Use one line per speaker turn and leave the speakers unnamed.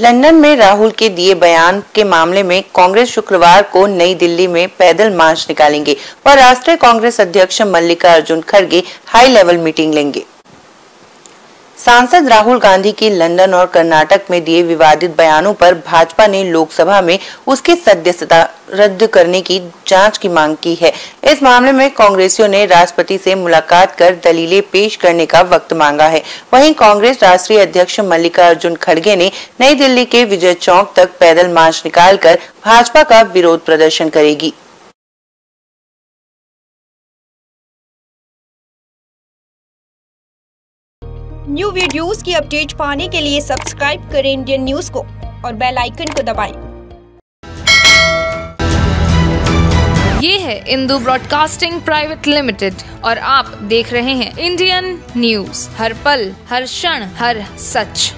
London में राहुल के दिए बयान के मामले में कांग्रेस शुक्रवार को नई दिल्ली में पैदल मार्च निकालेंगे और राष्ट्रीय कांग्रेस अध्यक्ष मल्लिकार्जुन खड़गे हाई लेवल मीटिंग लेंगे। सांसद राहुल गांधी के लंदन और कर्नाटक में दिए विवादित बयानों पर भाजपा ने लोकसभा में उसकी सदस्यता रद्द करने की जाँच की मांग की है। इस मामले में कांग्रेसियों ने राष्ट्रपति से मुलाकात कर दलीलें पेश करने का वक्त मांगा है। वहीं कांग्रेस राष्ट्रीय अध्यक्ष मल्लिकार्जुन खड़गे ने नई दिल्ली के विजय चौक तक पैदल मार्च निकालकर भाजपा का विरोध प्रदर्शन करेगी।
न्यू वीडियोस की अपडेट पाने के लिए सब्सक्राइब करें इंडियन न्यूज़ को और बेल आइकन को दबाएँ।
ये है इंदू ब्रॉडकास्टिंग प्राइवेट लिमिटेड और आप देख रहे हैं इंडियन न्यूज़ हर पल, हर क्षण, हर सच